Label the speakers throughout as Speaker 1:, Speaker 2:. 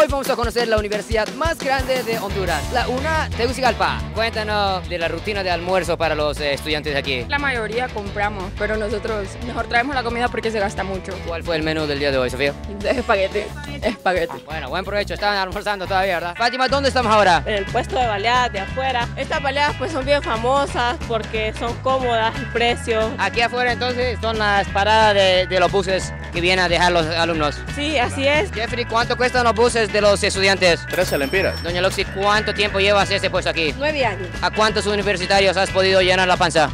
Speaker 1: Hoy vamos a conocer la universidad más grande de Honduras, la UNA Tegucigalpa. Cuéntanos de la rutina de almuerzo para los eh, estudiantes de aquí.
Speaker 2: La mayoría compramos, pero nosotros mejor traemos la comida porque se gasta mucho.
Speaker 1: ¿Cuál fue el menú del día de hoy, Sofía?
Speaker 2: Espagueti. Espagueti.
Speaker 1: Bueno, buen provecho. Están almorzando todavía, ¿verdad? Fátima, ¿dónde estamos ahora?
Speaker 3: En el puesto de baleadas de afuera. Estas baleadas pues son bien famosas porque son cómodas, el precio.
Speaker 1: Aquí afuera entonces son las paradas de, de los buses que vienen a dejar los alumnos.
Speaker 3: Sí, así es.
Speaker 1: Jeffrey, ¿cuánto cuestan los buses de los estudiantes?
Speaker 4: 13 lempiras.
Speaker 1: Doña Loxi, ¿cuánto tiempo llevas este puesto aquí?
Speaker 3: Nueve años.
Speaker 1: ¿A cuántos universitarios has podido llenar la panza?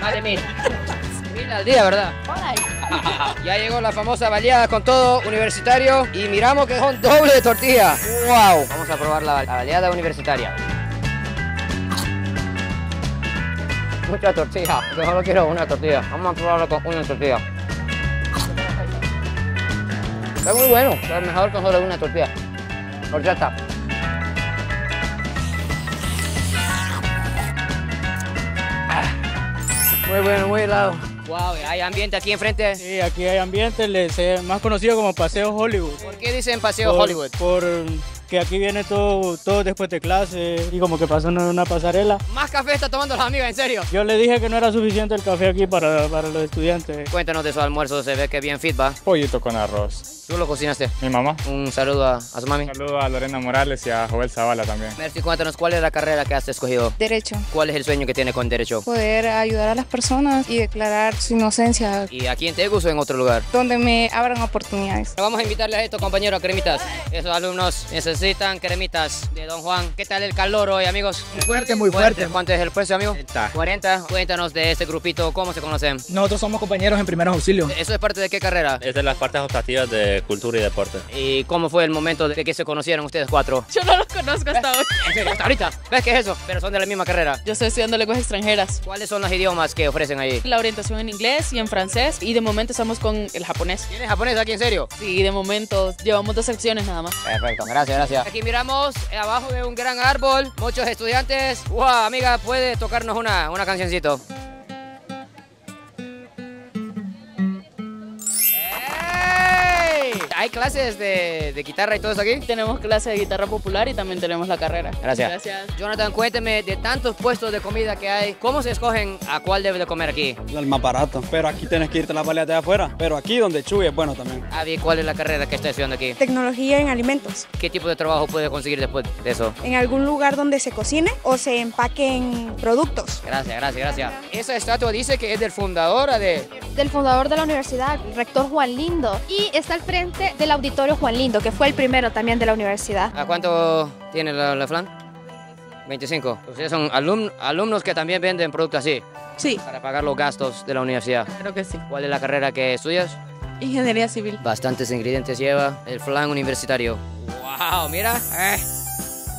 Speaker 1: Más de mil. Mil al día, ¿verdad? ya llegó la famosa baleada con todo universitario y miramos que son doble de tortilla. ¡Wow! Vamos a probar la, la baleada universitaria. Mucha tortilla. Yo solo quiero una tortilla. Vamos a probarlo con una tortilla. Está muy bueno. Está mejor con solo una tortilla. Horchata. Muy bueno, muy helado. Wow, hay ambiente aquí enfrente.
Speaker 5: Sí, aquí hay ambiente, les, eh, más conocido como Paseo Hollywood.
Speaker 1: ¿Por qué dicen Paseo
Speaker 5: Por-
Speaker 1: Hollywood?
Speaker 5: Por que aquí viene todo, todo después de clase y como que pasan en una pasarela.
Speaker 1: Más café está tomando las amigas, en serio.
Speaker 5: Yo le dije que no era suficiente el café aquí para, para los estudiantes.
Speaker 1: Cuéntanos de su almuerzo, se ve que bien fit va.
Speaker 4: Pollito con arroz.
Speaker 1: Tú lo cocinaste.
Speaker 4: Mi mamá.
Speaker 1: Un saludo a, a su mami.
Speaker 4: Saludo a Lorena Morales y a Joel Zavala también.
Speaker 1: Mercy, cuéntanos cuál es la carrera que has escogido.
Speaker 6: Derecho.
Speaker 1: ¿Cuál es el sueño que tiene con derecho?
Speaker 6: Poder ayudar a las personas y declarar su inocencia
Speaker 1: ¿Y aquí en Tegus o en otro lugar?
Speaker 6: donde me abran oportunidades.
Speaker 1: Vamos a invitarles a estos compañeros a cremitas. Esos alumnos necesitan cremitas de Don Juan. ¿Qué tal el calor hoy, amigos?
Speaker 7: Muy fuerte, muy fuerte.
Speaker 1: ¿Cuánto es el precio, amigo?
Speaker 7: 40.
Speaker 1: 40. Cuéntanos de este grupito, ¿cómo se conocen?
Speaker 7: Nosotros somos compañeros en primeros auxilios.
Speaker 1: ¿Eso es parte de qué carrera?
Speaker 8: Es de las partes optativas de cultura y deporte.
Speaker 1: ¿Y cómo fue el momento de que se conocieron ustedes cuatro?
Speaker 3: Yo no los conozco hasta hoy.
Speaker 1: ¿En serio? ¿Hasta ahorita? ¿Ves qué es eso? Pero son de la misma carrera.
Speaker 3: Yo estoy estudiando lenguas extranjeras.
Speaker 1: ¿Cuáles son los idiomas que ofrecen ahí?
Speaker 3: La orientación en inglés y en francés y de momento estamos con el japonés.
Speaker 1: ¿Tienes japonés aquí en serio?
Speaker 3: Sí, de momento llevamos dos secciones nada más.
Speaker 1: Perfecto, gracias, gracias. Aquí miramos abajo de un gran árbol, muchos estudiantes. Wow, amiga, ¿puede tocarnos una, una cancioncito? ¿Hay clases de, de guitarra y todo eso aquí?
Speaker 3: Tenemos clase de guitarra popular y también tenemos la carrera.
Speaker 1: Gracias.
Speaker 3: Gracias.
Speaker 1: Jonathan, cuénteme de tantos puestos de comida que hay, ¿cómo se escogen a cuál debe de comer aquí?
Speaker 9: El más barato. Pero aquí tienes que irte a las baleadas de afuera. Pero aquí donde Chuy es bueno también.
Speaker 1: Avi, ¿cuál es la carrera que está estudiando aquí?
Speaker 10: Tecnología en alimentos.
Speaker 1: ¿Qué tipo de trabajo puede conseguir después de eso?
Speaker 10: En algún lugar donde se cocine o se empaquen productos.
Speaker 1: Gracias, gracias, gracias. Esa estatua dice que es del fundador de...
Speaker 11: del fundador de la universidad, el rector Juan Lindo, y está al frente del auditorio Juan Lindo, que fue el primero también de la universidad.
Speaker 1: ¿A cuánto tiene la, la flan? 25. Ustedes son alum- alumnos que también venden productos así
Speaker 3: Sí,
Speaker 1: para pagar los gastos de la universidad.
Speaker 3: creo que sí.
Speaker 1: ¿Cuál es la carrera que estudias?
Speaker 3: Ingeniería civil.
Speaker 1: Bastantes ingredientes lleva el flan universitario. ¡Wow! Mira. eh.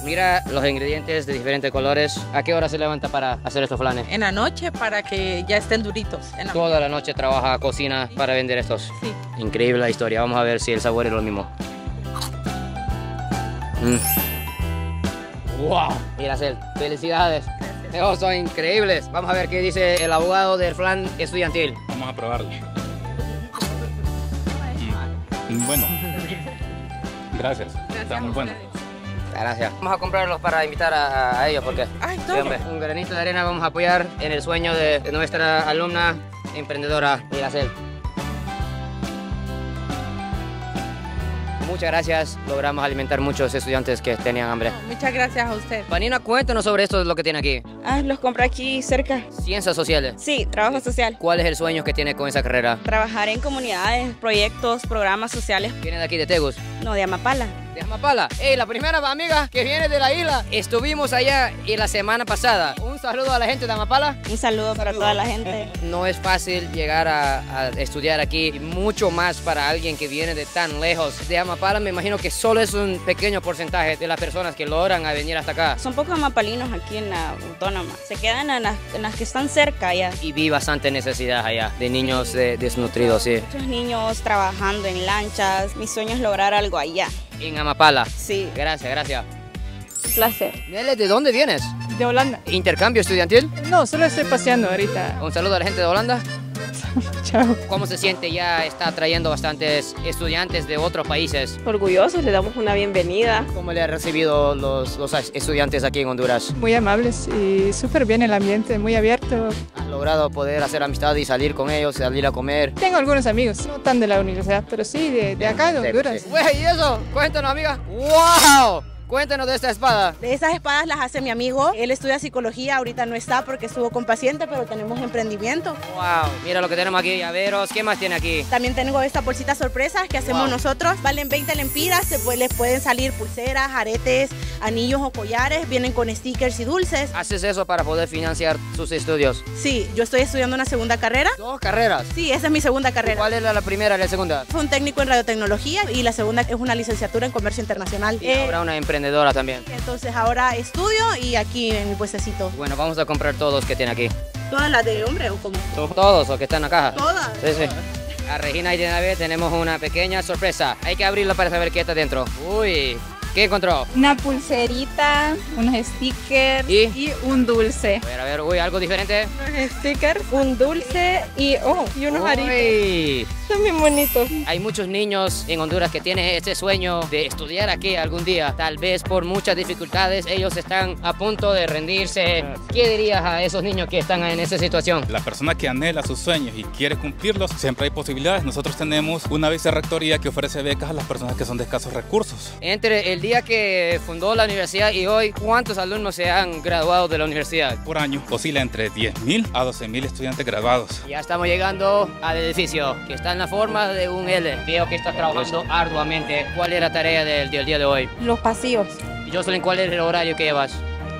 Speaker 1: Mira los ingredientes de diferentes colores. ¿A qué hora se levanta para hacer estos flanes?
Speaker 2: En la noche para que ya estén duritos. En la-
Speaker 1: Toda la noche trabaja, cocina para vender estos.
Speaker 2: Sí.
Speaker 1: Increíble la historia. Vamos a ver si el sabor es lo mismo. Mm. ¡Wow! Mira, Cel, felicidades. Estos son increíbles. Vamos a ver qué dice el abogado del flan estudiantil.
Speaker 4: Vamos a probarlo. Mm, Bueno. Gracias. Está muy bueno.
Speaker 1: Gracias. Vamos a comprarlos para invitar a, a ellos porque
Speaker 2: Ay,
Speaker 1: un granito de arena vamos a apoyar en el sueño de, de nuestra alumna emprendedora Miracel. Muchas gracias. Logramos alimentar muchos estudiantes que tenían hambre.
Speaker 2: Muchas gracias a usted.
Speaker 1: Vanina, cuéntanos sobre esto, lo que tiene aquí.
Speaker 3: Ah, los compré aquí cerca.
Speaker 1: Ciencias sociales.
Speaker 3: Sí, trabajo social.
Speaker 1: ¿Cuál es el sueño que tiene con esa carrera?
Speaker 3: Trabajar en comunidades, proyectos, programas sociales.
Speaker 1: Viene de aquí de Tegus.
Speaker 3: No, de Amapala.
Speaker 1: de Amapala. Hey, la primera amiga que viene de la isla. Estuvimos allá y la semana pasada. Un saludo a la gente de Amapala.
Speaker 3: Un saludo para toda la gente.
Speaker 1: No es fácil llegar a, a estudiar aquí, y mucho más para alguien que viene de tan lejos. De Amapala me imagino que solo es un pequeño porcentaje de las personas que logran a venir hasta acá.
Speaker 3: Son pocos amapalinos aquí en la autónoma. Se quedan en las, en las que están cerca ya.
Speaker 1: Y vi bastante necesidad allá de niños de- desnutridos, sí.
Speaker 3: Muchos niños trabajando en lanchas. Mi sueño es lograr algo allá.
Speaker 1: En Amapala.
Speaker 3: Sí.
Speaker 1: Gracias, gracias.
Speaker 3: Placer.
Speaker 1: Nele, ¿de dónde vienes?
Speaker 6: De Holanda.
Speaker 1: ¿Intercambio estudiantil?
Speaker 6: No, solo estoy paseando ahorita.
Speaker 1: Un saludo a la gente de Holanda.
Speaker 6: Chao.
Speaker 1: ¿Cómo se siente? Ya está trayendo bastantes estudiantes de otros países.
Speaker 3: Orgullosos, le damos una bienvenida.
Speaker 1: ¿Cómo le han recibido los, los estudiantes aquí en Honduras?
Speaker 6: Muy amables y súper bien el ambiente, muy abierto.
Speaker 1: ¿Han logrado poder hacer amistad y salir con ellos, salir a comer?
Speaker 6: Tengo algunos amigos, no tan de la universidad, pero sí de, de acá, de Honduras.
Speaker 1: Güey, ¿y eso? Cuéntanos, amiga. ¡Wow! Cuéntanos de esta espada.
Speaker 10: De esas espadas las hace mi amigo. Él estudia psicología, ahorita no está porque estuvo con paciente, pero tenemos emprendimiento.
Speaker 1: Wow, mira lo que tenemos aquí, llaveros. ¿Qué más tiene aquí?
Speaker 10: También tengo esta bolsita sorpresa que hacemos
Speaker 1: Wow.
Speaker 10: nosotros. Valen 20 lempiras, se les pueden salir pulseras, aretes, anillos o collares. Vienen con stickers y dulces.
Speaker 1: ¿Haces eso para poder financiar sus estudios?
Speaker 10: Sí, yo estoy estudiando una segunda carrera.
Speaker 1: ¿Dos carreras?
Speaker 10: Sí, esa es mi segunda carrera.
Speaker 1: ¿Cuál es la, la primera y la segunda?
Speaker 10: Fue un técnico en radiotecnología y la segunda es una licenciatura en comercio internacional.
Speaker 1: Y
Speaker 10: Eh,
Speaker 1: ahora una emprendedora también.
Speaker 10: entonces ahora estudio y aquí en mi puestecito.
Speaker 1: Bueno, vamos a comprar todos que tiene aquí.
Speaker 10: ¿Todas las de hombre o cómo?
Speaker 1: Todos los que están en la caja.
Speaker 10: Todas.
Speaker 1: Sí, sí. A Regina y de Nave tenemos una pequeña sorpresa. Hay que abrirla para saber qué está dentro. Uy, ¿qué encontró?
Speaker 6: Una pulserita, unos stickers
Speaker 1: ¿Y?
Speaker 6: un dulce.
Speaker 1: A ver, a ver, uy, algo diferente.
Speaker 3: Unos stickers, un dulce y, oh, y unos aritos. Son bien bonitos.
Speaker 1: Hay muchos niños en Honduras que tienen este sueño de estudiar aquí algún día. Tal vez por muchas dificultades ellos están a punto de rendirse. ¿Qué dirías a esos niños que están en esa situación?
Speaker 4: La persona que anhela sus sueños y quiere cumplirlos, siempre hay posibilidades. Nosotros tenemos una vicerrectoría que ofrece becas a las personas que son de escasos recursos.
Speaker 1: Entre el día que fundó la universidad y hoy, ¿cuántos alumnos se han graduado de la universidad?
Speaker 4: Por año oscila entre 10.000 a 12.000 estudiantes graduados.
Speaker 1: Ya estamos llegando al edificio, que está en la forma de un L. Veo que está trabajando arduamente. ¿Cuál es la tarea del, del día de hoy?
Speaker 2: Los pasillos,
Speaker 1: Y Jocelyn, ¿cuál es el horario que llevas?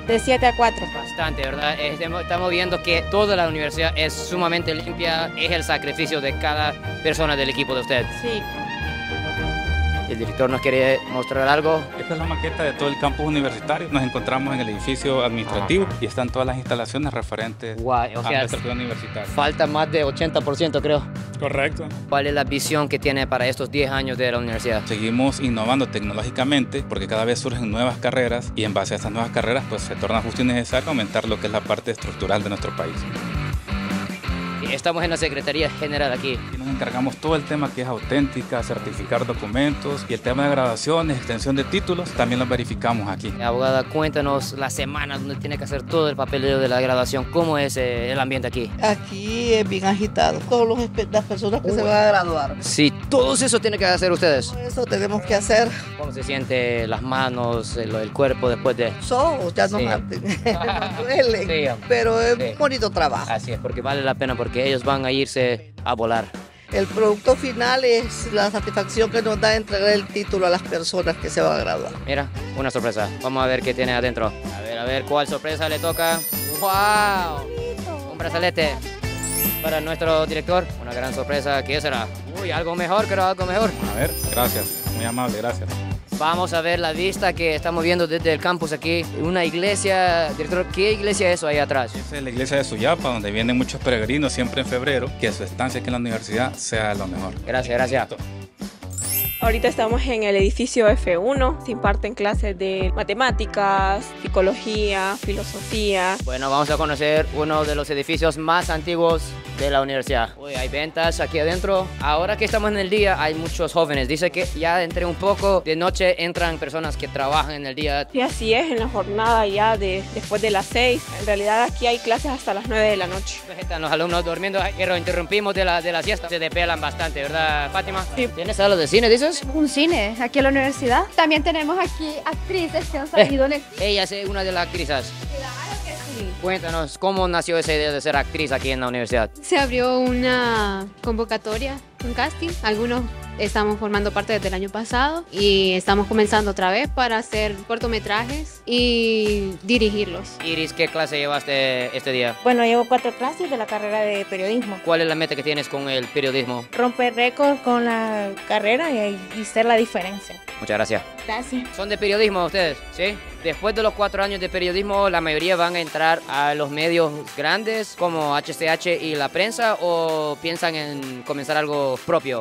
Speaker 2: de 7 a 4.
Speaker 1: Bastante, ¿verdad? Estamos estamos viendo que toda la universidad es sumamente limpia. Es el sacrificio de cada persona del equipo de usted.
Speaker 2: Sí.
Speaker 1: El director nos quiere mostrar algo.
Speaker 4: Esta es la maqueta de todo el campus universitario. Nos encontramos en el edificio administrativo y están todas las instalaciones referentes
Speaker 1: Guau, o
Speaker 4: a
Speaker 1: sea,
Speaker 4: nuestra ciudad universitaria.
Speaker 1: falta más de 80%, creo.
Speaker 4: Correcto.
Speaker 1: ¿Cuál es la visión que tiene para estos 10 años de la universidad?
Speaker 4: Seguimos innovando tecnológicamente porque cada vez surgen nuevas carreras y en base a estas nuevas carreras pues se torna justo y necesario aumentar lo que es la parte estructural de nuestro país.
Speaker 1: Estamos en la Secretaría General aquí.
Speaker 4: Y nos encargamos todo el tema que es auténtica, certificar documentos y el tema de graduaciones, extensión de títulos, también los verificamos aquí.
Speaker 1: Abogada, cuéntanos la semana donde tiene que hacer todo el papeleo de la graduación. ¿Cómo es eh, el ambiente aquí?
Speaker 12: Aquí es bien agitado. Todas las personas que se van a graduar.
Speaker 1: Sí, todo eso tiene que hacer ustedes.
Speaker 12: Eso tenemos que hacer.
Speaker 1: ¿Cómo se siente las manos, el, el cuerpo después de...?
Speaker 12: Somos, ya no
Speaker 1: Sí. hombre.
Speaker 12: pero es
Speaker 1: Sí.
Speaker 12: un bonito trabajo.
Speaker 1: Así es, porque vale la pena porque ellos van a irse a volar.
Speaker 12: El producto final es la satisfacción que nos da entregar el título a las personas que se van a graduar.
Speaker 1: Mira, una sorpresa. Vamos a ver qué tiene adentro. A ver, a ver cuál sorpresa le toca. ¡Wow! Un brazalete para nuestro director. Una gran sorpresa. ¿Qué será? Uy, algo mejor, creo, algo mejor.
Speaker 4: A ver, gracias, muy amable, gracias.
Speaker 1: Vamos a ver la vista que estamos viendo desde el campus aquí. Una iglesia. Director, ¿qué iglesia es eso ahí atrás?
Speaker 4: Esa es la iglesia de Suyapa, donde vienen muchos peregrinos siempre en febrero, que su estancia aquí en la universidad sea lo mejor.
Speaker 1: Gracias, gracias.
Speaker 3: Ahorita estamos en el edificio F1. Se imparten clases de matemáticas, psicología, filosofía.
Speaker 1: Bueno, vamos a conocer uno de los edificios más antiguos de la universidad. Uy, hay ventas aquí adentro. Ahora que estamos en el día, hay muchos jóvenes. Dice que ya entre un poco de noche entran personas que trabajan en el día.
Speaker 3: Y así es, en la jornada ya de después de las 6. En realidad aquí hay clases hasta las 9 de la noche.
Speaker 1: Están los alumnos durmiendo, pero interrumpimos de la, de la siesta. Se depelan bastante, ¿verdad, Fátima? Sí. ¿Tienes sala de cine, dices?
Speaker 11: Un cine aquí en la universidad. También tenemos aquí actrices que han salido en el...
Speaker 1: Ella es una de las actrices. Cuéntanos, ¿cómo nació esa idea de ser actriz aquí en la universidad?
Speaker 13: Se abrió una convocatoria, un casting. Algunos estamos formando parte desde el año pasado y estamos comenzando otra vez para hacer cortometrajes y dirigirlos.
Speaker 1: Iris, ¿qué clase llevaste este día?
Speaker 10: Bueno, llevo cuatro clases de la carrera de periodismo.
Speaker 1: ¿Cuál es la meta que tienes con el periodismo?
Speaker 10: Romper récord con la carrera y, y ser la diferencia.
Speaker 1: Muchas gracias.
Speaker 10: Gracias.
Speaker 1: ¿Son de periodismo ustedes? ¿Sí? Después de los cuatro años de periodismo, ¿la mayoría van a entrar a los medios grandes como HCH y la prensa o piensan en comenzar algo propio?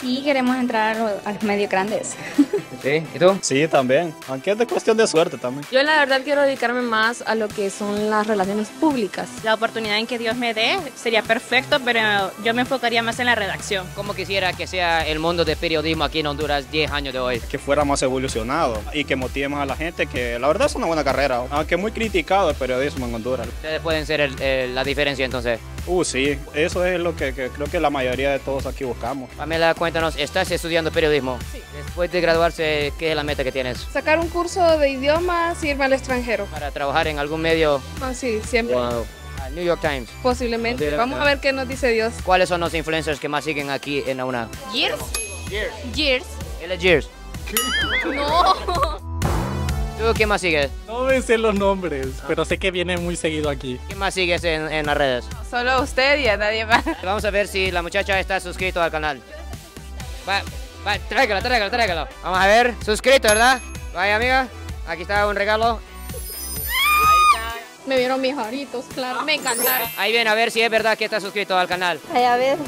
Speaker 14: Sí, queremos entrar a los, a los medios grandes.
Speaker 1: ¿Sí? ¿Y tú?
Speaker 9: Sí, también. Aunque es de cuestión de suerte también.
Speaker 2: Yo la verdad quiero dedicarme más a lo que son las relaciones públicas.
Speaker 15: La oportunidad en que Dios me dé sería perfecto, pero yo me enfocaría más en la redacción.
Speaker 1: ¿Cómo quisiera que sea el mundo de periodismo aquí en Honduras 10 años de hoy?
Speaker 9: Que fuera más evolucionado y que motive más a la gente, que la verdad es una buena carrera, aunque muy criticado el periodismo en Honduras.
Speaker 1: Ustedes pueden ser el- el- la diferencia entonces.
Speaker 9: Uh, sí, eso es lo que, que creo que la mayoría de todos aquí buscamos.
Speaker 1: Pamela, cuéntanos, ¿estás estudiando periodismo? Sí. Después de graduarse, ¿qué es la meta que tienes?
Speaker 6: Sacar un curso de idiomas y irme al extranjero.
Speaker 1: ¿Para trabajar en algún medio?
Speaker 6: Ah, sí, siempre.
Speaker 1: Wow. Ah, New York Times.
Speaker 6: Posiblemente. Vamos a ver qué nos dice Dios.
Speaker 1: ¿Cuáles son los influencers que más siguen aquí en la UNA?
Speaker 15: Years. Years.
Speaker 1: Él es Gears.
Speaker 15: No.
Speaker 1: ¿Tú qué más sigues?
Speaker 5: No me sé los nombres, pero sé que viene muy seguido aquí.
Speaker 1: ¿Qué más sigues en, en las redes?
Speaker 2: Solo usted y a nadie más.
Speaker 1: Vamos a ver si la muchacha está suscrito al canal. Va, va, tráigala, tráigala, tráigala. Vamos a ver, suscrito, ¿verdad? Vaya amiga, aquí está un regalo.
Speaker 6: Me vieron mis aritos, claro.
Speaker 2: Me encantaron.
Speaker 1: Ahí viene, a ver si es verdad que está suscrito al canal.
Speaker 14: Ay, a ver.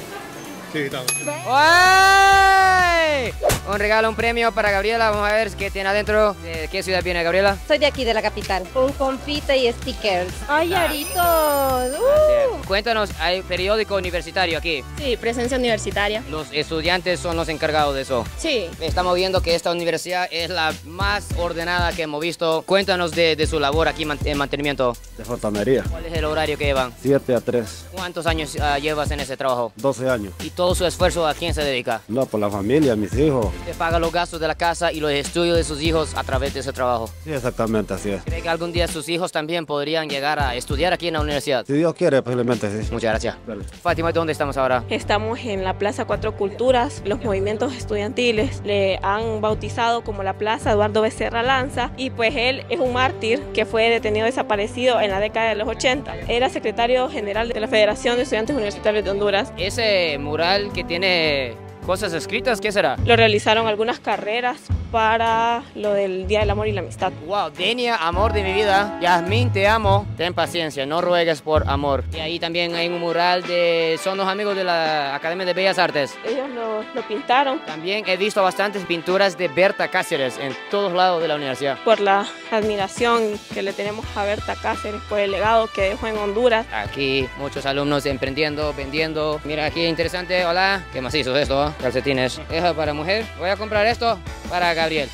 Speaker 5: Sí, estamos.
Speaker 1: ¡Ay! Un regalo, un premio para Gabriela. Vamos a ver qué tiene adentro. ¿De qué ciudad viene Gabriela?
Speaker 14: Soy de aquí, de la capital. Un confite y stickers. ¡Ay, aritos! Uh.
Speaker 1: Cuéntanos, hay periódico universitario aquí.
Speaker 15: Sí, presencia universitaria.
Speaker 1: Los estudiantes son los encargados de eso.
Speaker 15: Sí.
Speaker 1: Estamos viendo que esta universidad es la más ordenada que hemos visto. Cuéntanos de, de su labor aquí en mantenimiento.
Speaker 16: De fontanería.
Speaker 1: ¿Cuál es el horario que llevan?
Speaker 16: 7 a 3.
Speaker 1: ¿Cuántos años ah, llevas en ese trabajo?
Speaker 16: 12 años.
Speaker 1: ¿Y todo su esfuerzo a quién se dedica?
Speaker 16: No, por la familia, mis hijos.
Speaker 1: Usted paga los gastos de la casa y los estudios de sus hijos a través de ese trabajo.
Speaker 16: Sí, exactamente, así es.
Speaker 1: ¿Cree que algún día sus hijos también podrían llegar a estudiar aquí en la universidad?
Speaker 16: Si Dios quiere, posiblemente sí.
Speaker 1: Muchas gracias.
Speaker 16: Dale.
Speaker 1: Fátima, ¿dónde estamos ahora?
Speaker 3: Estamos en la Plaza Cuatro Culturas. Los movimientos estudiantiles le han bautizado como la Plaza Eduardo Becerra Lanza y pues él es un mártir que fue detenido desaparecido en la década de los 80. Era secretario general de la Federación de Estudiantes Universitarios de Honduras.
Speaker 1: Ese mural que tiene cosas escritas, ¿qué será?
Speaker 3: Lo realizaron algunas carreras para lo del Día del Amor y la Amistad.
Speaker 1: Wow, Denia, amor de mi vida. Yasmín, te amo. Ten paciencia, no ruegues por amor. Y ahí también hay un mural de... Son los amigos de la Academia de Bellas Artes.
Speaker 3: Ellos lo, lo pintaron
Speaker 1: También he visto bastantes pinturas de Berta Cáceres en todos lados de la universidad.
Speaker 3: por la admiración que le tenemos a Berta Cáceres por el legado que dejó en Honduras.
Speaker 1: Aquí muchos alumnos emprendiendo, vendiendo. Mira aquí, interesante. Hola. ¿Qué más hizo esto? ah? Calcetines. ¿Es para mujer? Voy a comprar esto para Gabriel.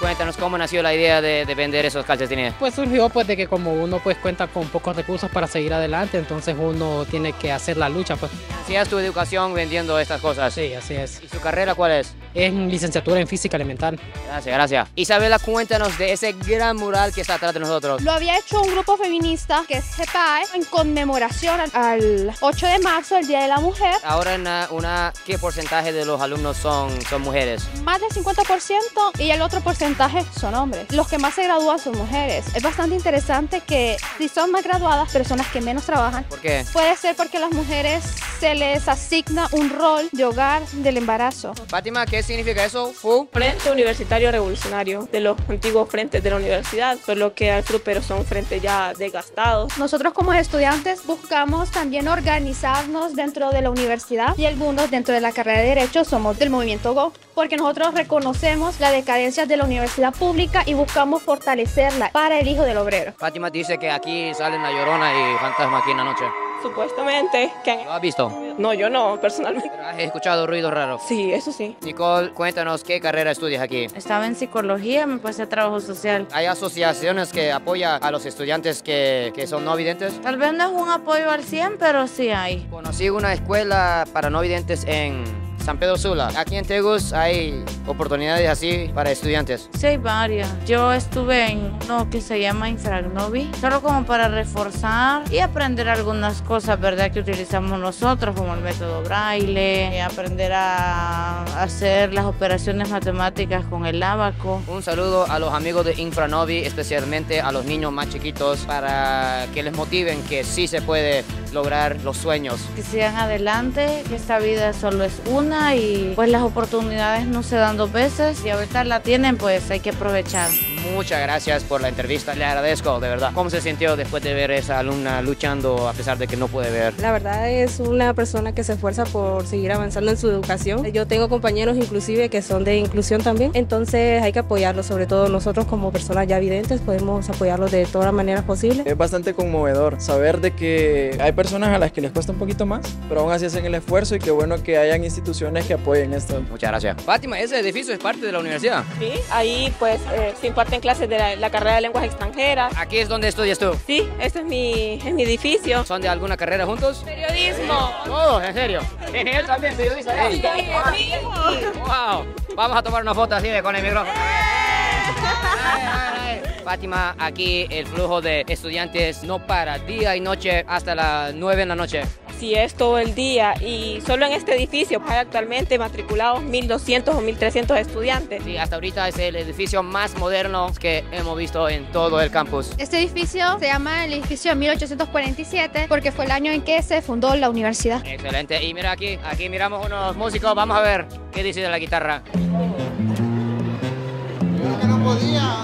Speaker 1: Cuéntanos cómo nació la idea de, de vender esos calcetines.
Speaker 7: Pues surgió pues de que como uno pues cuenta con pocos recursos para seguir adelante, entonces uno tiene que hacer la lucha pues.
Speaker 1: ¿Hacías tu educación vendiendo estas cosas?
Speaker 7: Sí, así es.
Speaker 1: ¿Y su carrera cuál es?
Speaker 7: Es licenciatura en física elemental.
Speaker 1: Gracias, gracias. Isabela, cuéntanos de ese gran mural que está atrás de nosotros.
Speaker 11: Lo había hecho un grupo feminista que es CEPAE en conmemoración al- al 8 de marzo, el Día de la Mujer.
Speaker 1: Ahora, una, una- ¿qué porcentaje de los alumnos son, son mujeres?
Speaker 11: Más del 50% y el otro porcentaje son hombres. Los que más se gradúan son mujeres. Es bastante interesante que si son más graduadas, personas que menos trabajan,
Speaker 1: ¿Por qué?
Speaker 11: puede ser porque a las mujeres se les asigna un rol de hogar del embarazo.
Speaker 1: Fátima, ¿qué significa eso? ¿Fu?
Speaker 3: Frente Universitario Revolucionario de los antiguos frentes de la universidad, solo que al pero son frentes ya desgastados.
Speaker 11: Nosotros como estudiantes buscamos también organizarnos dentro de la universidad y algunos dentro de la carrera de Derecho somos del movimiento GO, porque nosotros reconocemos la decadencia de la universidad pública y buscamos fortalecerla para el hijo del obrero.
Speaker 1: Fátima dice que aquí salen la llorona y fantasma aquí en la noche.
Speaker 3: Supuestamente que
Speaker 1: ¿Lo has visto?
Speaker 3: No, yo no, personalmente.
Speaker 1: ¿Has escuchado ruidos raros?
Speaker 3: Sí, eso sí.
Speaker 1: Nicole, cuéntanos qué carrera estudias aquí.
Speaker 17: Estaba en psicología, me pasé a trabajo social.
Speaker 1: ¿Hay asociaciones que apoyan a los estudiantes que, que son no videntes?
Speaker 17: Tal vez no es un apoyo al 100, pero sí hay.
Speaker 1: Conocí una escuela para no videntes en San Pedro Sula. Aquí en Tegus hay oportunidades así para estudiantes.
Speaker 17: Sí, hay varias. Yo estuve en uno que se llama Infragnovi, solo como para reforzar y aprender algunas cosas, ¿verdad? Que utilizamos nosotros, como el método braille, y aprender a hacer las operaciones matemáticas con el abaco.
Speaker 1: Un saludo a los amigos de Infranovi, especialmente a los niños más chiquitos, para que les motiven que sí se puede lograr los sueños.
Speaker 17: Que sigan adelante, que esta vida solo es una y pues las oportunidades no se dan dos veces y ahorita la tienen, pues hay que aprovechar.
Speaker 1: Muchas gracias por la entrevista. Le agradezco, de verdad. ¿Cómo se sintió después de ver a esa alumna luchando a pesar de que no puede ver?
Speaker 18: La verdad es una persona que se esfuerza por seguir avanzando en su educación. Yo tengo compañeros inclusive que son de inclusión también, entonces hay que apoyarlos, sobre todo nosotros como personas ya videntes podemos apoyarlos de todas las maneras posibles.
Speaker 19: Es bastante conmovedor saber de que hay personas a las que les cuesta un poquito más, pero aún así hacen el esfuerzo y qué bueno que hayan instituciones que apoyen esto.
Speaker 1: Muchas gracias. Fátima, ese edificio es parte de la universidad.
Speaker 3: Sí, ahí pues eh, se imparten clases de la, la carrera de lenguas extranjeras.
Speaker 1: Aquí es donde estudias tú.
Speaker 3: Sí, este es mi, es mi edificio.
Speaker 1: ¿Son de alguna carrera juntos?
Speaker 3: Periodismo.
Speaker 1: Todos, en serio. Él también periodista.
Speaker 3: Sí,
Speaker 1: Wow. Vamos a tomar una foto así de con el micrófono. Fátima, aquí el flujo de estudiantes no para día y noche hasta las 9 en la noche.
Speaker 3: Sí, es todo el día y solo en este edificio hay actualmente matriculados 1.200 o 1.300 estudiantes.
Speaker 1: Sí, hasta ahorita es el edificio más moderno que hemos visto en todo el campus.
Speaker 11: Este edificio se llama el edificio 1847 porque fue el año en que se fundó la universidad.
Speaker 1: Excelente. Y mira aquí, aquí miramos unos músicos. Vamos a ver qué dice de la guitarra.
Speaker 20: no podía.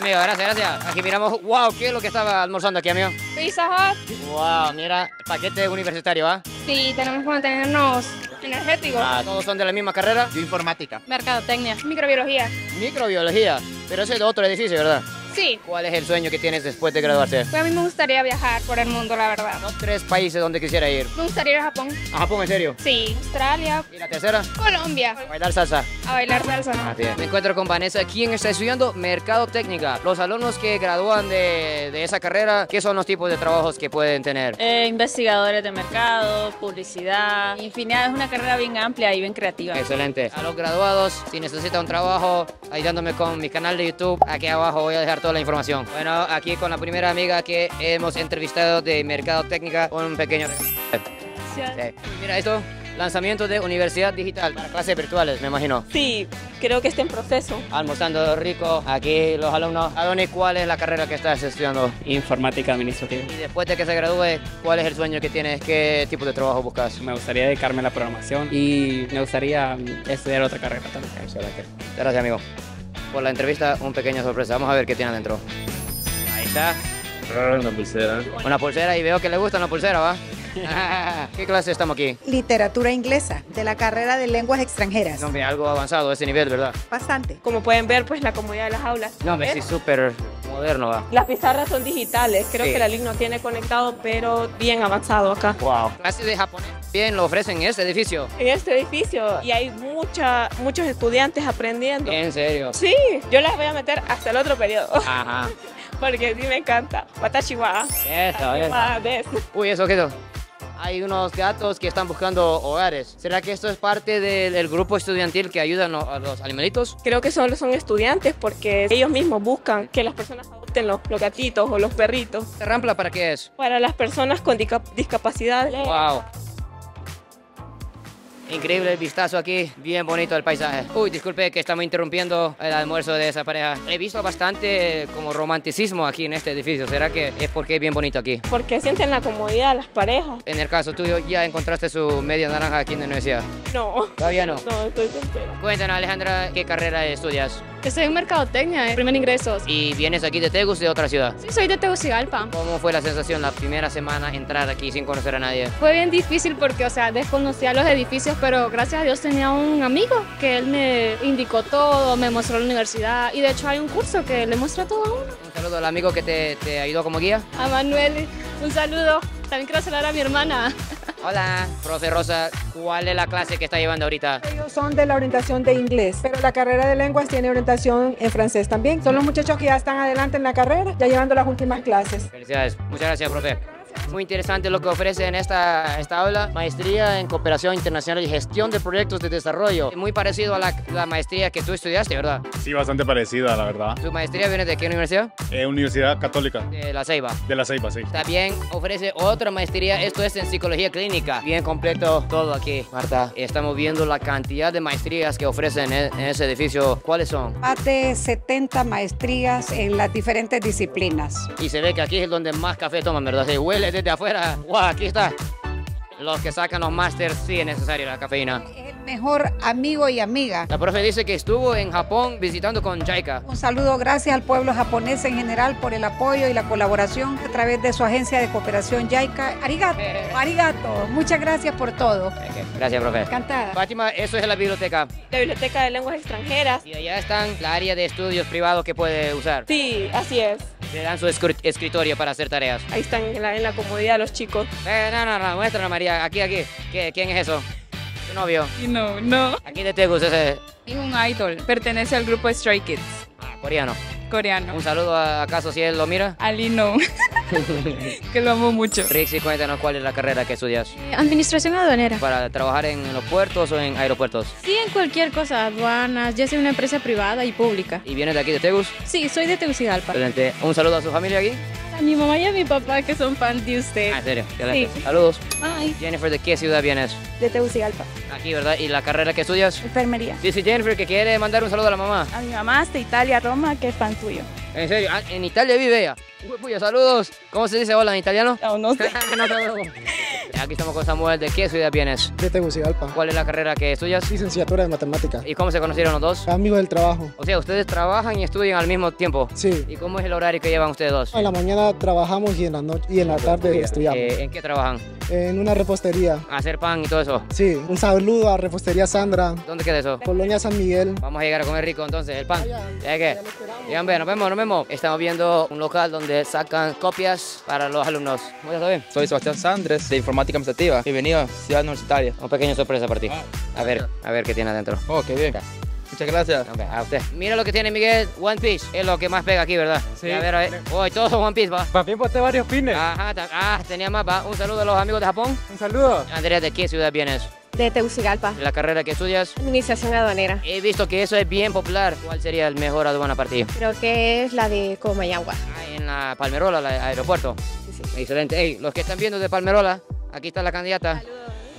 Speaker 1: Gracias, amigo. Gracias, gracias. Aquí miramos. Wow, ¿qué es lo que estaba almorzando aquí, amigo?
Speaker 11: Pizza Hut.
Speaker 1: Wow, mira, paquete universitario, ¿ah?
Speaker 11: Sí, tenemos que mantenernos energéticos.
Speaker 1: Ah, ¿Todos son de la misma carrera?
Speaker 9: Yo informática.
Speaker 11: Mercadotecnia. Microbiología.
Speaker 1: Microbiología. Pero ese es de otro edificio, ¿verdad?
Speaker 11: Sí.
Speaker 1: ¿Cuál es el sueño que tienes después de graduarse?
Speaker 11: Pues a mí me gustaría viajar por el mundo, la verdad.
Speaker 1: ¿No tres países donde quisiera ir?
Speaker 11: Me gustaría ir a Japón.
Speaker 1: ¿A Japón, en serio?
Speaker 11: Sí. Australia.
Speaker 1: ¿Y la tercera?
Speaker 11: Colombia.
Speaker 1: A bailar salsa.
Speaker 11: A bailar salsa.
Speaker 1: Así es. Me encuentro con Vanessa, quien está estudiando Mercadotecnia. Los alumnos que gradúan de, de esa carrera, ¿qué son los tipos de trabajos que pueden tener?
Speaker 15: Eh, investigadores de mercado, publicidad, infinidad. Es una carrera bien amplia y bien creativa.
Speaker 1: Excelente. A los graduados, si necesitan un trabajo, ayudándome con mi canal de YouTube, aquí abajo voy a dejar toda la información. Bueno, aquí con la primera amiga que hemos entrevistado de Mercadotecnia, un pequeño... Sí. Mira esto, lanzamiento de Universidad Digital para clases virtuales, me imagino.
Speaker 3: Sí, creo que está en proceso.
Speaker 1: Almorzando rico, aquí los alumnos. Adonis, ¿cuál es la carrera que estás estudiando?
Speaker 21: Informática administrativa.
Speaker 1: Y después de que se gradúe, ¿cuál es el sueño que tienes? ¿Qué tipo de trabajo buscas?
Speaker 21: Me gustaría dedicarme a la programación y me gustaría mm, estudiar otra carrera también.
Speaker 1: Gracias, amigo. Por la entrevista, un pequeño sorpresa. Vamos a ver qué tiene adentro. Ahí está.
Speaker 22: Una pulsera.
Speaker 1: Una pulsera y veo que le gusta una pulsera, ¿va? ¿Qué clase estamos aquí?
Speaker 23: Literatura inglesa, de la carrera de lenguas extranjeras.
Speaker 1: No, mira, algo avanzado ese nivel, ¿verdad?
Speaker 23: Bastante.
Speaker 3: Como pueden ver, pues la comodidad de las aulas.
Speaker 1: No, me sí, súper moderno, va.
Speaker 3: Las pizarras son digitales. Creo
Speaker 1: Sí.
Speaker 3: que la LIC no tiene conectado, pero bien avanzado acá.
Speaker 1: Wow. Clases de japonés. Bien, lo ofrecen en este edificio.
Speaker 3: En este edificio y hay mucha, muchos estudiantes aprendiendo.
Speaker 1: ¿En serio?
Speaker 3: Sí, yo las voy a meter hasta el otro periodo.
Speaker 1: Ajá.
Speaker 3: Porque sí me encanta. Watashi wa.
Speaker 1: Eso, eso. Uy, eso quedó. Hay unos gatos que están buscando hogares. ¿Será que esto es parte del, del grupo estudiantil que ayudan a los animalitos?
Speaker 3: Creo que solo son estudiantes porque ellos mismos buscan que las personas adopten los, los gatitos o los perritos.
Speaker 1: ¿Este rampla para qué es?
Speaker 3: Para las personas con disca- discapacidad.
Speaker 1: Wow. Increíble el vistazo aquí, bien bonito el paisaje. Uy, disculpe que estamos interrumpiendo el almuerzo de esa pareja. He visto bastante como romanticismo aquí en este edificio. ¿Será que es porque es bien bonito aquí?
Speaker 3: Porque sienten la comodidad las parejas.
Speaker 1: En el caso tuyo, ¿ya encontraste su media naranja aquí en la universidad?
Speaker 3: No.
Speaker 1: Todavía no.
Speaker 3: No, estoy soltera.
Speaker 1: Cuéntanos, Alejandra, ¿qué carrera estudias?
Speaker 11: Estoy en Mercadotecnia, eh, primer ingresos.
Speaker 1: ¿Y vienes aquí de Tegus, de otra ciudad?
Speaker 11: Sí, soy de Tegucigalpa.
Speaker 1: ¿Cómo fue la sensación la primera semana entrar aquí sin conocer a nadie?
Speaker 11: Fue bien difícil porque, o sea, desconocía los edificios, pero gracias a Dios tenía un amigo que él me indicó todo, me mostró la universidad y de hecho hay un curso que le muestra todo a uno.
Speaker 1: Un saludo al amigo que te, te ayudó como guía.
Speaker 11: A Manuel, un saludo. También quiero saludar a mi hermana.
Speaker 1: Hola, profe Rosa, ¿cuál es la clase que está llevando ahorita?
Speaker 24: Ellos son de la orientación de inglés, pero la carrera de lenguas tiene orientación en francés también. Son los muchachos que ya están adelante en la carrera, ya llevando las últimas clases.
Speaker 1: Felicidades, muchas gracias, profe. Muy interesante lo que ofrece en esta, esta aula, maestría en cooperación internacional y gestión de proyectos de desarrollo. Muy parecido a la, la maestría que tú estudiaste, ¿verdad?
Speaker 22: Sí, bastante parecida, la verdad.
Speaker 1: ¿Tu maestría viene de qué universidad?
Speaker 22: Eh, Universidad Católica.
Speaker 1: De La Ceiba.
Speaker 22: De La Ceiba, sí.
Speaker 1: También ofrece otra maestría, esto es en psicología clínica. Bien completo todo aquí. Marta, estamos viendo la cantidad de maestrías que ofrecen en, en ese edificio. ¿Cuáles son?
Speaker 25: Más de 70 maestrías en las diferentes disciplinas.
Speaker 1: Y se ve que aquí es donde más café toman, ¿verdad? Se huele desde afuera. ¡Wow! Aquí está. Los que sacan los másters, sí es necesaria la cafeína.
Speaker 25: Mejor amigo y amiga.
Speaker 1: La profe dice que estuvo en Japón visitando con JICA.
Speaker 25: Un saludo, gracias al pueblo japonés en general por el apoyo y la colaboración a través de su agencia de cooperación JICA. Arigato, arigato. Muchas gracias por todo.
Speaker 1: Gracias, profe.
Speaker 25: Encantada.
Speaker 1: Fátima, eso es la biblioteca.
Speaker 3: La biblioteca de lenguas extranjeras.
Speaker 1: Y allá están la área de estudios privados que puede usar.
Speaker 3: Sí, así es.
Speaker 1: Le dan su escri- escritorio para hacer tareas.
Speaker 3: Ahí están en la, en la comodidad de los chicos.
Speaker 1: Eh, no, no, no, muéstranos, María. Aquí, aquí. ¿Qué- ¿Quién es eso? ¿Tu novio?
Speaker 15: No, no.
Speaker 1: Aquí de Tegus, ese
Speaker 15: Es un idol. Pertenece al grupo Stray Kids.
Speaker 1: coreano.
Speaker 15: Coreano.
Speaker 1: Un saludo a acaso si él lo mira.
Speaker 15: Ali no. que lo amo mucho.
Speaker 1: Rixi, cuéntanos cuál es la carrera que estudias.
Speaker 26: Administración aduanera.
Speaker 1: ¿Para trabajar en los puertos o en aeropuertos?
Speaker 26: Sí, en cualquier cosa, aduanas, ya sea una empresa privada y pública.
Speaker 1: ¿Y vienes de aquí de Tegus?
Speaker 26: Sí, soy de Tegucigalpa.
Speaker 1: Excelente. Un saludo a su familia aquí.
Speaker 26: A mi mamá y a mi papá que son fans de usted.
Speaker 1: Ah, en serio.
Speaker 26: Sí.
Speaker 1: Saludos.
Speaker 26: Ay.
Speaker 1: Jennifer, ¿de qué ciudad vienes?
Speaker 26: De Tegucigalpa.
Speaker 1: Aquí, ¿verdad? ¿Y la carrera que estudias?
Speaker 26: Enfermería.
Speaker 1: Dice Jennifer que quiere mandar un saludo a la mamá.
Speaker 26: A mi mamá hasta Italia, Roma, que es fan tuyo.
Speaker 1: En serio, ah, en Italia vive ella. Uy, puya, saludos. ¿Cómo se dice hola en italiano?
Speaker 26: No, no sé.
Speaker 1: Aquí estamos con Samuel. ¿De qué ciudad vienes?
Speaker 27: De Tegucigalpa.
Speaker 1: ¿Cuál es la carrera que estudias?
Speaker 27: Licenciatura de matemática.
Speaker 1: ¿Y cómo se conocieron los dos?
Speaker 27: Amigos del trabajo.
Speaker 1: O sea, ustedes trabajan y estudian al mismo tiempo.
Speaker 27: Sí.
Speaker 1: ¿Y cómo es el horario que llevan ustedes dos?
Speaker 27: En la mañana trabajamos y en la noche y en la tarde estudiamos.
Speaker 1: Eh, ¿En qué trabajan?
Speaker 27: En una repostería.
Speaker 1: ¿Hacer pan y todo eso?
Speaker 27: Sí. Un saludo a Repostería Sandra.
Speaker 1: ¿Dónde queda eso?
Speaker 27: Colonia San Miguel.
Speaker 1: Vamos a llegar a comer rico entonces, el pan. ¿Ya qué? Ya, nos vemos, nos vemos. Estamos viendo un local donde sacan copias para los alumnos. ¿Cómo estás bien?
Speaker 28: Soy Sebastián Sandres de Informática Administrativa. Bienvenido a Ciudad Universitaria.
Speaker 1: Una pequeña sorpresa para ti. A ver, a ver qué tiene adentro.
Speaker 28: Oh, qué bien. Muchas gracias.
Speaker 1: Hombre, a usted. Mira lo que tiene Miguel, One Piece. Es lo que más pega aquí, ¿verdad?
Speaker 28: Sí.
Speaker 1: A ver, a ver. Oh, todo One Piece, va.
Speaker 27: También posté varios pines.
Speaker 1: Ajá, ah, tenía más, va. Un saludo a los amigos de Japón.
Speaker 27: Un saludo.
Speaker 1: Andrea, ¿de qué ciudad vienes?
Speaker 3: De Tegucigalpa.
Speaker 1: ¿La carrera que estudias?
Speaker 3: Administración aduanera.
Speaker 1: He visto que eso es bien popular. ¿Cuál sería el mejor aduana para ti?
Speaker 3: Creo que es la de Comayagua.
Speaker 1: Ah, en la Palmerola, el aeropuerto. Excelente. Ey, los que están viendo de Palmerola, aquí está la candidata.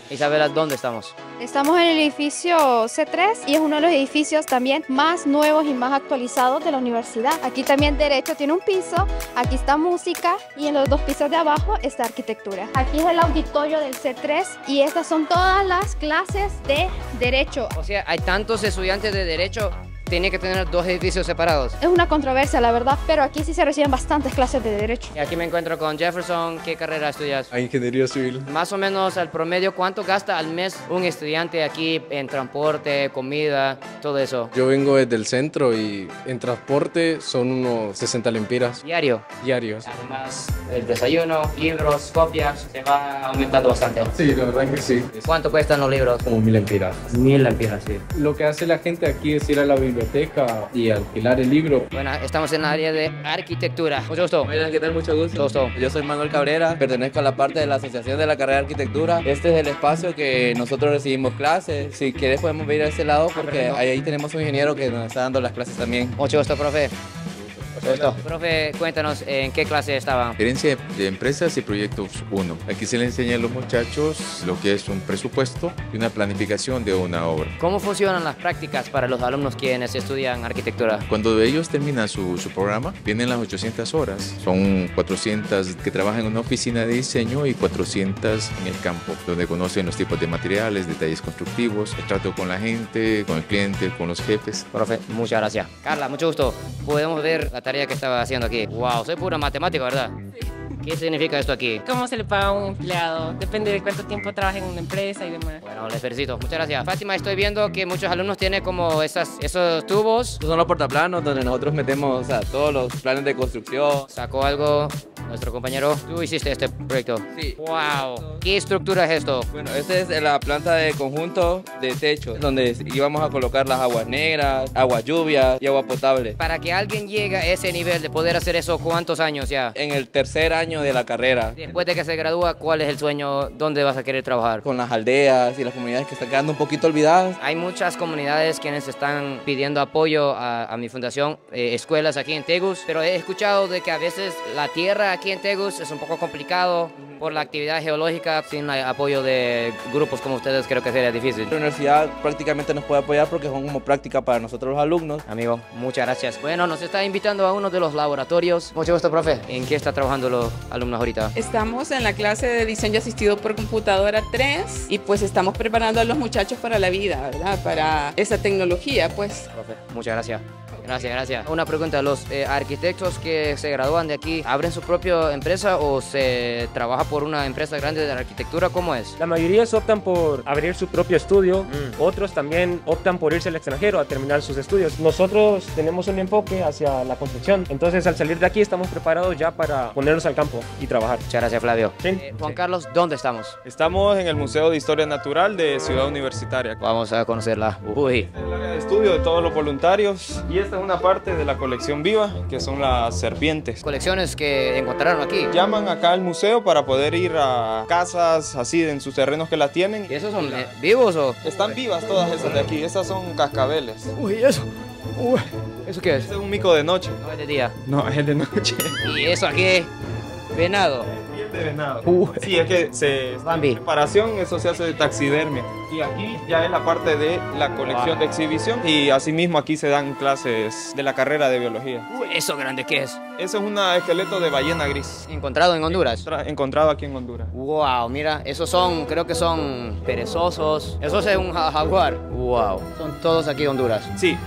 Speaker 1: Isabela, ¿dónde estamos?
Speaker 11: Estamos en el edificio C3 y es uno de los edificios también más nuevos y más actualizados de la universidad. Aquí también Derecho tiene un piso, aquí está música y en los dos pisos de abajo está arquitectura. Aquí es el auditorio del C3 y estas son todas las clases de Derecho.
Speaker 1: O sea, hay tantos estudiantes de Derecho, tiene que tener dos edificios separados.
Speaker 11: Es una controversia, la verdad, pero aquí sí se reciben bastantes clases de Derecho.
Speaker 1: Y aquí me encuentro con Jefferson. ¿Qué carrera estudias?
Speaker 29: A ingeniería civil.
Speaker 1: Más o menos al promedio, ¿cuánto gasta al mes un estudiante aquí en transporte, comida, todo eso?
Speaker 29: Yo vengo desde el centro y en transporte son unos 60 lempiras
Speaker 1: Diario.
Speaker 29: diarios.
Speaker 1: Además, el desayuno, libros, copias, se va aumentando bastante.
Speaker 29: Sí, la verdad que sí.
Speaker 1: ¿Cuánto cuestan los libros?
Speaker 29: Como mil lempiras.
Speaker 1: Mil lempiras, sí.
Speaker 29: Lo que hace la gente aquí es ir a la biblioteca y alquilar el libro.
Speaker 1: Bueno, estamos en el área de arquitectura. Mucho gusto.
Speaker 28: Hola, ¿qué tal? Mucho gusto.
Speaker 1: Gusto.
Speaker 28: Yo soy Manuel Cabrera, pertenezco a la parte de la Asociación de la Carrera de Arquitectura. Este es el espacio que nosotros recibimos clases. Si quieres podemos ver a ese lado porque ahí, ahí tenemos un ingeniero que nos está dando las clases también.
Speaker 1: Mucho gusto, profe. Gusto. Profe, cuéntanos en qué clase estaba.
Speaker 20: Gerencia de Empresas y Proyectos 1. Aquí se le enseña a los muchachos lo que es un presupuesto y una planificación de una obra.
Speaker 1: ¿Cómo funcionan las prácticas para los alumnos quienes estudian arquitectura?
Speaker 20: Cuando ellos terminan su, su programa, vienen las 800 horas. Son 400 que trabajan en una oficina de diseño y 400 en el campo, donde conocen los tipos de materiales, detalles constructivos, el trato con la gente, con el cliente, con los jefes.
Speaker 1: Profe, muchas gracias. Carla, mucho gusto. Podemos ver la tarea que estaba haciendo aquí. Wow, soy pura matemática, ¿verdad? ¿Qué significa esto aquí?
Speaker 2: ¿Cómo se le paga a un empleado? Depende de cuánto tiempo trabaja en una empresa y demás.
Speaker 1: Bueno, les felicito. Muchas gracias. Fátima, estoy viendo que muchos alumnos tienen como esas, esos tubos.
Speaker 28: Estos son los portaplanos donde nosotros metemos o sea, todos los planes de construcción.
Speaker 1: Sacó algo nuestro compañero. Tú hiciste este proyecto.
Speaker 28: Sí.
Speaker 1: Wow. ¿Qué estructura es esto?
Speaker 28: Bueno, esta es la planta de conjunto de techo, donde íbamos a colocar las aguas negras, agua lluvia y agua potable.
Speaker 1: Para que alguien llegue a ese nivel de poder hacer eso, ¿cuántos años ya?
Speaker 28: En el tercer año de la carrera.
Speaker 1: Después de que se gradúa, ¿cuál es el sueño? ¿Dónde vas a querer trabajar?
Speaker 28: Con las aldeas y las comunidades que están quedando un poquito olvidadas.
Speaker 1: Hay muchas comunidades quienes están pidiendo apoyo a, a mi fundación, eh, escuelas aquí en Tegus, pero he escuchado de que a veces la tierra aquí en Tegus es un poco complicado por la actividad geológica. Sin el apoyo de grupos como ustedes creo que sería difícil.
Speaker 28: La universidad prácticamente nos puede apoyar porque son como práctica para nosotros los alumnos.
Speaker 1: Amigo, muchas gracias. Bueno, nos está invitando a uno de los laboratorios. Mucho gusto, profe. ¿En qué está trabajando los alumnos ahorita?
Speaker 2: Estamos en la clase de diseño asistido por computadora 3 y pues estamos preparando a los muchachos para la vida, ¿verdad? Para esa tecnología, pues.
Speaker 1: Profe, muchas gracias. Gracias, gracias. Una pregunta, ¿los eh, arquitectos que se gradúan de aquí abren su propia empresa o se trabaja por una empresa grande de arquitectura? ¿Cómo es?
Speaker 30: La mayoría optan por abrir su propio estudio, otros también optan por irse al extranjero a terminar sus estudios. Nosotros tenemos un enfoque hacia la construcción, entonces al salir de aquí estamos preparados ya para ponernos al campo y trabajar.
Speaker 1: Muchas gracias, Flavio. Eh, Juan Carlos, ¿dónde estamos?
Speaker 31: Estamos en el Museo de Historia Natural de Ciudad Universitaria.
Speaker 1: Vamos a conocerla. Uy.
Speaker 31: El área de estudio de todos los voluntarios y esta es una parte de la colección viva que son las serpientes.
Speaker 1: Colecciones que encontraron aquí.
Speaker 31: Llaman acá al museo para poder ir a casas así en sus terrenos que la tienen.
Speaker 1: ¿Y esos son eh, vivos o?
Speaker 31: Están vivas todas esas de aquí. Esas son cascabeles.
Speaker 1: Uy, eso. Uy. ¿Eso qué es?
Speaker 31: Este es un mico de noche.
Speaker 1: No es de día.
Speaker 31: No, es de noche.
Speaker 1: ¿Y eso aquí? Venado.
Speaker 31: De venado. Sí, es que se
Speaker 1: Bambi.
Speaker 31: preparación, eso se hace de taxidermia. Y aquí ya es la parte de la colección de exhibición y asimismo aquí se dan clases de la carrera de biología.
Speaker 1: Uy, ¿eso grande qué es?
Speaker 31: Eso es un esqueleto de ballena gris.
Speaker 1: ¿Encontrado en Honduras?
Speaker 31: Tra- Encontrado aquí en Honduras.
Speaker 1: Wow, mira, esos son, creo que son perezosos. Eso es un ja- jaguar. Wow. Son todos aquí de Honduras.
Speaker 31: Sí.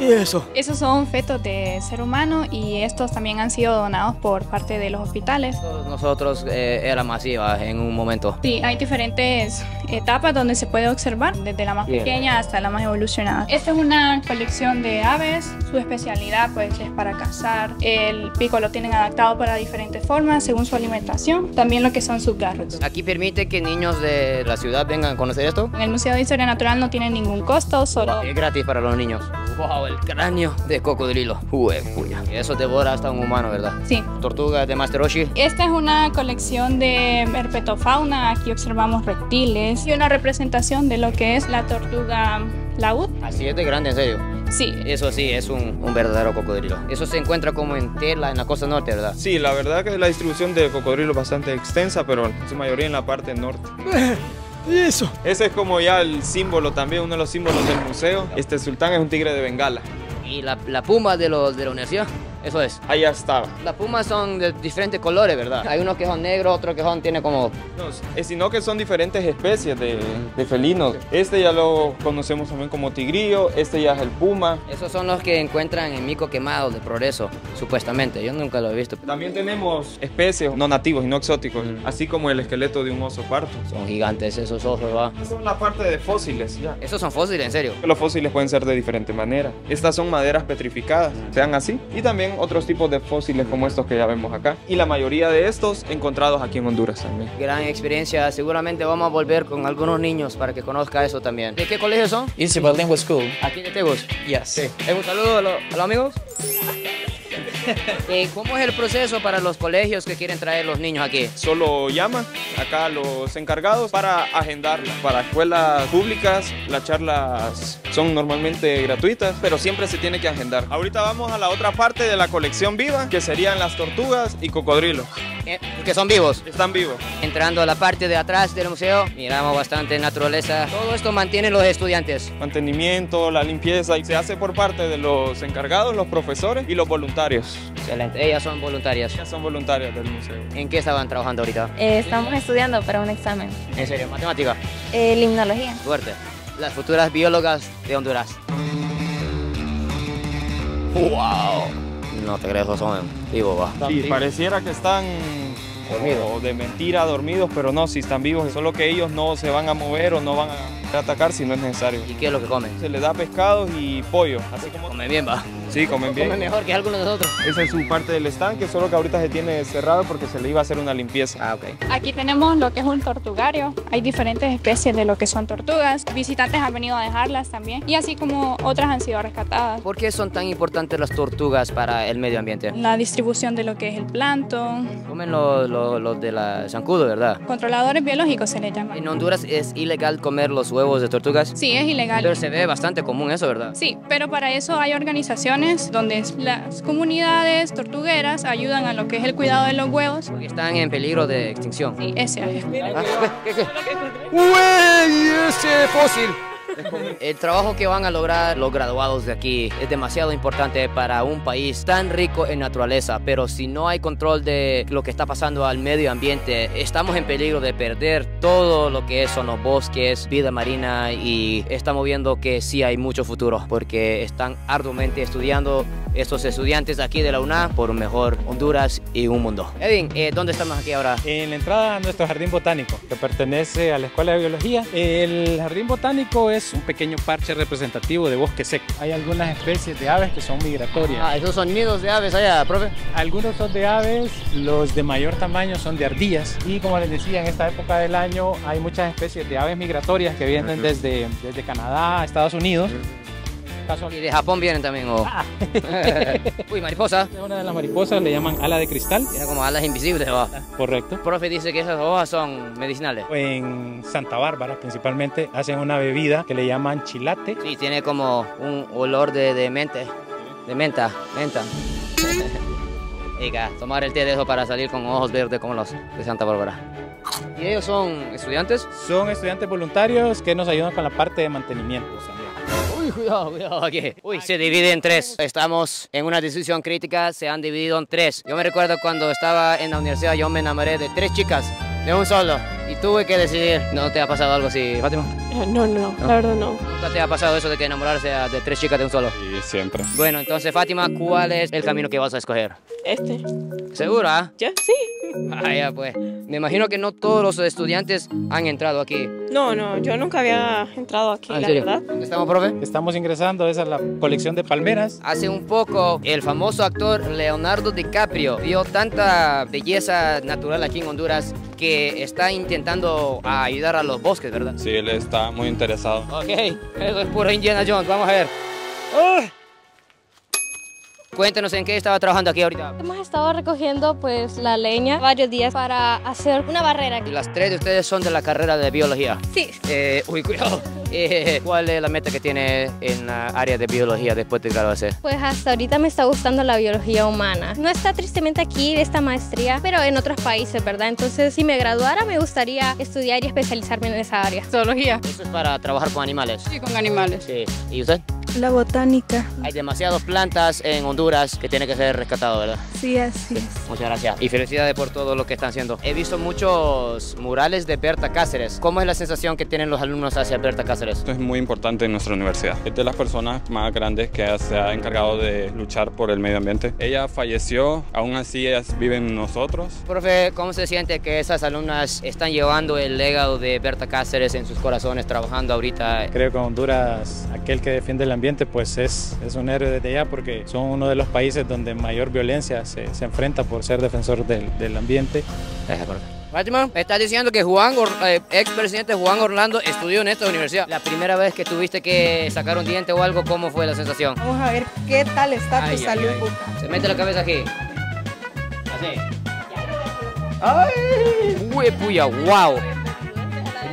Speaker 1: ¿Y, eso?
Speaker 11: Esos son fetos de ser humano y estos también han sido donados por parte de los hospitales.
Speaker 1: Todos nosotros eh, era masiva en un momento.
Speaker 11: Sí, hay diferentes etapas donde se puede observar, desde la más
Speaker 1: Bien.
Speaker 11: pequeña hasta la más evolucionada. Esta es una colección de aves, su especialidad pues es para cazar. El pico lo tienen adaptado para diferentes formas según su alimentación, también lo que son sus garros.
Speaker 1: ¿Aquí permite que niños de la ciudad vengan a conocer esto?
Speaker 11: En el Museo de Historia Natural no tiene ningún costo, solo
Speaker 1: Es gratis para los niños. Wow, el cráneo de cocodrilo. Jue, puya. Eso devora hasta un humano, ¿verdad?
Speaker 11: Sí.
Speaker 1: Tortuga de Master Oshi.
Speaker 11: Esta es una colección de herpetofauna, aquí observamos reptiles y una representación de lo que es la tortuga laúd.
Speaker 1: Así es de grande, en serio.
Speaker 11: Sí.
Speaker 1: Eso sí, es un, un verdadero cocodrilo. Eso se encuentra como en tela, en la costa norte, ¿verdad?
Speaker 31: Sí, la verdad que la distribución de cocodrilo es bastante extensa, pero en su mayoría en la parte norte.
Speaker 1: ¿Y eso?
Speaker 31: Ese es como ya el símbolo también, uno de los símbolos del museo. Este sultán es un tigre de Bengala.
Speaker 1: ¿Y la, la puma de, los, de la universidad? Eso es.
Speaker 31: Allá estaba.
Speaker 1: Las pumas son de diferentes colores, ¿verdad? Hay unos que son negros, otros que son, tiene como...
Speaker 31: No, eh, sino que son diferentes especies de, de felinos. Este ya lo conocemos también como tigrillo, este ya es el puma.
Speaker 1: Esos son los que encuentran en mico quemado de progreso, supuestamente. Yo nunca lo he visto.
Speaker 31: También tenemos especies no nativos y no exóticos, así como el esqueleto de un oso parto.
Speaker 1: Son gigantes esos osos, ¿va?
Speaker 31: Son la parte de fósiles, ya.
Speaker 1: Esos son fósiles, en serio.
Speaker 31: Los fósiles pueden ser de diferente manera. Estas son maderas petrificadas, sean así. Y también otros tipos de fósiles como estos que ya vemos acá. Y la mayoría de estos encontrados aquí en Honduras también.
Speaker 1: Gran experiencia. Seguramente vamos a volver con algunos niños para que conozca eso también. ¿De qué colegio son?
Speaker 28: Easy Bilingual School.
Speaker 1: Aquí de Tegos.
Speaker 28: Yes.
Speaker 1: Eh, Un saludo a, a los amigos. Eh, ¿Cómo es el proceso para los colegios que quieren traer los niños aquí?
Speaker 31: Solo llaman acá a los encargados para agendarla. Para escuelas públicas las charlas son normalmente gratuitas, pero siempre se tiene que agendar. Ahorita vamos a la otra parte de la colección viva, que serían las tortugas y cocodrilos.
Speaker 1: Eh, que son vivos.
Speaker 31: Están vivos.
Speaker 1: Entrando a la parte de atrás del museo, miramos bastante naturaleza. Todo esto mantienen los estudiantes.
Speaker 31: Mantenimiento, la limpieza, y se hace por parte de los encargados, los profesores y los voluntarios.
Speaker 1: Excelente. Ellas son voluntarias.
Speaker 31: Ellas son voluntarias del museo.
Speaker 1: ¿En qué estaban trabajando ahorita?
Speaker 32: Eh, estamos estudiando para un examen.
Speaker 1: En serio, matemática.
Speaker 32: Eh, limnología.
Speaker 1: Suerte. Las futuras biólogas de Honduras. ¡Wow! No te crees, son vivos, va.
Speaker 31: Sí, pareciera que están o de mentira dormidos, pero no, si están vivos, solo que ellos no se van a mover o no van a atacar si no es necesario.
Speaker 1: ¿Y qué es lo que comen?
Speaker 31: Se les da pescado y pollo, así como...
Speaker 1: Comen bien, va.
Speaker 31: Sí, comen bien.
Speaker 1: Comen mejor que algunos de nosotros.
Speaker 31: Esa es su parte del estanque, solo que ahorita se tiene cerrado porque se le iba a hacer una limpieza.
Speaker 1: Ah, ok.
Speaker 11: Aquí tenemos lo que es un tortugario. Hay diferentes especies de lo que son tortugas. Visitantes han venido a dejarlas también. Y así como otras han sido rescatadas.
Speaker 1: ¿Por qué son tan importantes las tortugas para el medio ambiente?
Speaker 11: La distribución de lo que es el plancton.
Speaker 1: Comen los los- los de la zancudo, ¿verdad?
Speaker 11: Controladores biológicos se les llama.
Speaker 1: En Honduras es ilegal comer los huevos huevos de tortugas?
Speaker 33: Sí, es ilegal.
Speaker 1: Pero se ve bastante común eso, ¿verdad?
Speaker 33: Sí, pero para eso hay organizaciones donde las comunidades tortugueras ayudan a lo que es el cuidado de los huevos.
Speaker 1: Porque están en peligro de extinción.
Speaker 33: Sí, ese es.
Speaker 1: Ah, ¿qué, qué? ¡Uy, ese fósil! El trabajo que van a lograr los graduados de aquí es demasiado importante para un país tan rico en naturaleza, pero si no hay control de lo que está pasando al medio ambiente, estamos en peligro de perder todo lo que son los bosques, vida marina y estamos viendo que sí hay mucho futuro porque están arduamente estudiando estos estudiantes aquí de la UNA por un mejor Honduras y un mundo. Edwin, eh, ¿dónde estamos aquí ahora?
Speaker 34: En la entrada a nuestro jardín botánico, que pertenece a la Escuela de Biología. El jardín botánico es un pequeño parche representativo de bosque seco. Hay algunas especies de aves que son migratorias.
Speaker 1: Ah, esos son nidos de aves allá, profe.
Speaker 34: Algunos son de aves, los de mayor tamaño son de ardillas. Y como les decía, en esta época del año hay muchas especies de aves migratorias que vienen desde, desde Canadá a Estados Unidos.
Speaker 1: Y de Japón vienen también. o- Uy, mariposa.
Speaker 34: Una de las mariposas le llaman ala de cristal.
Speaker 1: Tiene como alas invisibles. va.
Speaker 34: Correcto.
Speaker 1: El profe dice que esas hojas son medicinales.
Speaker 34: En Santa Bárbara principalmente hacen una bebida que le llaman chilate.
Speaker 1: Sí, tiene como un olor de, de mente. De menta, menta. Diga, tomar el té de eso para salir con ojos verdes como los de Santa Bárbara. ¿Y ellos son estudiantes?
Speaker 34: Son estudiantes voluntarios que nos ayudan con la parte de mantenimiento también.
Speaker 1: Uy, cuidado, cuidado aquí. Uy, se divide en tres. Estamos en una decisión crítica, se han dividido en tres. Yo me recuerdo cuando estaba en la universidad, yo me enamoré de tres chicas, de un solo. Y tuve que decidir. ¿No te ha pasado algo así, Fátima?
Speaker 3: No, no, la verdad no.
Speaker 1: ¿Nunca te ha pasado eso de que enamorarse de tres chicas de un solo?
Speaker 31: Y siempre.
Speaker 1: Bueno, entonces, Fátima, ¿cuál es el camino que vas a escoger?
Speaker 3: Este.
Speaker 1: ¿Segura?
Speaker 3: ¿Ya? Sí.
Speaker 1: Ah, ya, pues. Me imagino que no todos los estudiantes han entrado aquí.
Speaker 3: No, no, yo nunca había entrado aquí,
Speaker 1: Ah, ¿en
Speaker 3: la
Speaker 1: serio?
Speaker 3: verdad.
Speaker 1: ¿Dónde estamos, profe?
Speaker 34: Estamos ingresando, esa es la colección de palmeras.
Speaker 1: Hace un poco, el famoso actor Leonardo DiCaprio vio tanta belleza natural aquí en Honduras que está intentando ayudar a los bosques, ¿verdad?
Speaker 31: Sí, él está muy interesado.
Speaker 1: Ok, eso es puro Indiana Jones, vamos a ver. Cuéntenos en qué estaba trabajando aquí ahorita.
Speaker 11: Hemos estado recogiendo pues la leña varios días para hacer una barrera.
Speaker 1: Y las tres de ustedes son de la carrera de biología.
Speaker 11: Sí.
Speaker 1: Eh, uy, cuidado. Eh, ¿Cuál es la meta que tiene en la área de biología después de graduarse?
Speaker 11: Pues hasta ahorita me está gustando la biología humana. No está tristemente aquí esta maestría, pero en otros países, ¿verdad? Entonces, si me graduara, me gustaría estudiar y especializarme en esa área.
Speaker 33: Zoología.
Speaker 1: Eso es para trabajar con animales.
Speaker 33: Sí, con animales.
Speaker 1: Sí. ¿Y usted?
Speaker 35: La botánica.
Speaker 1: Hay demasiadas plantas en Honduras que tienen que ser rescatadas, ¿verdad?
Speaker 35: Sí, así es.
Speaker 1: Muchas gracias. Y felicidades por todo lo que están haciendo. He visto muchos murales de Berta Cáceres. ¿Cómo es la sensación que tienen los alumnos hacia Berta Cáceres?
Speaker 31: Esto es muy importante en nuestra universidad. Es de las personas más grandes que se ha encargado de luchar por el medio ambiente. Ella falleció, aún así ellas viven en nosotros.
Speaker 1: Profe, ¿cómo se siente que esas alumnas están llevando el legado de Berta Cáceres en sus corazones, trabajando ahorita?
Speaker 34: Creo que Honduras, aquel que defiende el ambiente, pues es, es un héroe desde allá porque son uno de los países donde mayor violencia se, se enfrenta por ser defensor del, del ambiente.
Speaker 1: Fátima, estás diciendo que Juan, Or- eh, expresidente Juan Orlando estudió en esta universidad. La primera vez que tuviste que sacar un diente o algo, ¿cómo fue la sensación?
Speaker 23: Vamos a ver qué tal está
Speaker 1: Ay,
Speaker 23: tu
Speaker 1: ay,
Speaker 23: salud
Speaker 1: ay. Se mete la cabeza aquí. Así. ¡Ay! ¡Uy, puya! ¡Wow!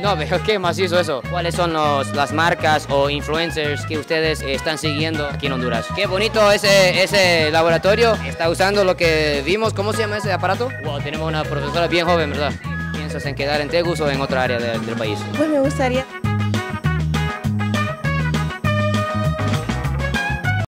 Speaker 1: No, pero qué macizo eso. ¿Cuáles son los, las marcas o influencers que ustedes están siguiendo aquí en Honduras? Qué bonito ese, ese laboratorio. Está usando lo que vimos. ¿Cómo se llama ese aparato? Wow, tenemos una profesora bien joven, ¿verdad? ¿Piensas en quedar en Tegus o en otra área de- del país?
Speaker 35: Pues me gustaría